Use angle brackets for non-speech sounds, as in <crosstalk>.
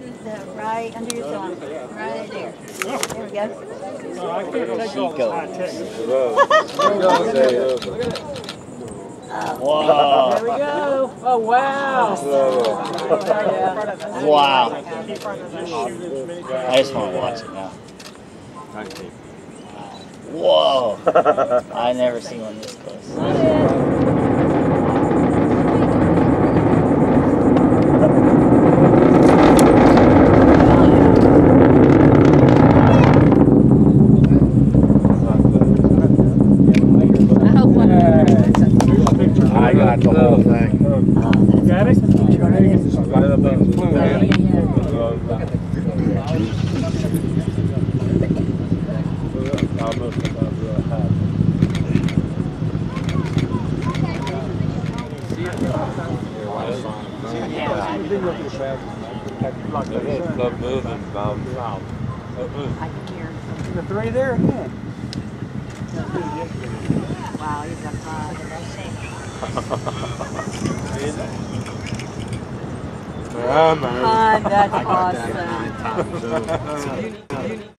The uh, right under your thumb. Right there. There we go. No, I can't take off Chico. high. Wow. There we go. Oh, wow. Wow. I just want to watch it now. Whoa. I never seen one this close. I got the whole thing. Got it? Right up in the Love moving, Bob. The three there again. Wow, he's a bug. Yeah, man. Fun, that's awesome. <laughs>